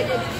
excited.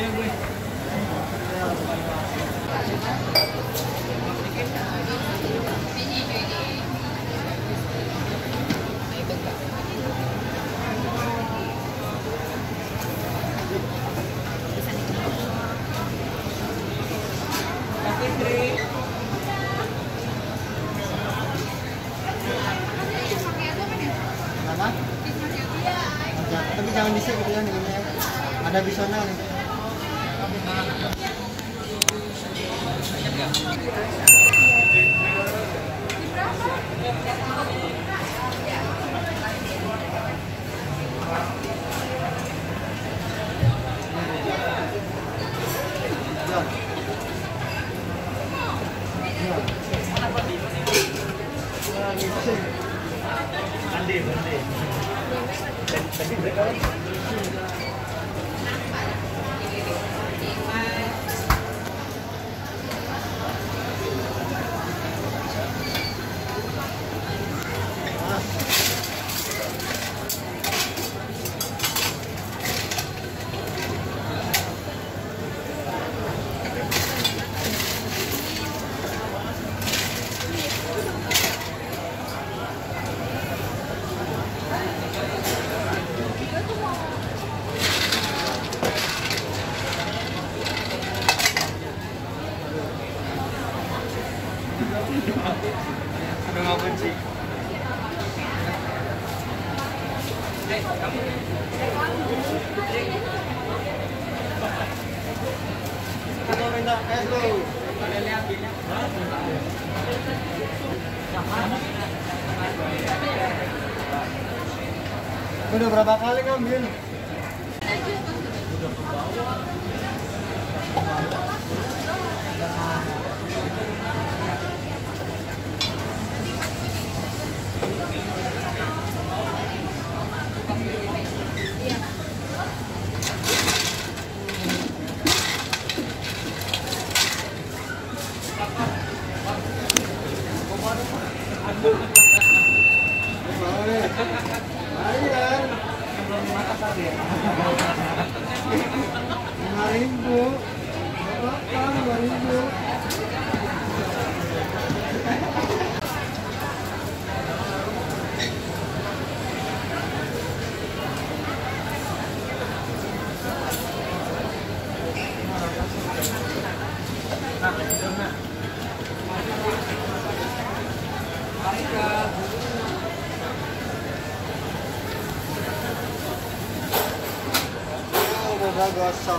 Apa? Tapi jangan disik gitu ya nih. Ada bisonal nih. Ăn đi, ăn đi. Đánh đi dưới đó. Aduh nggak benci. Kita minta es lu. Udah berapa kali ngambil? Lima ribu, ribu. Oh, Agora só.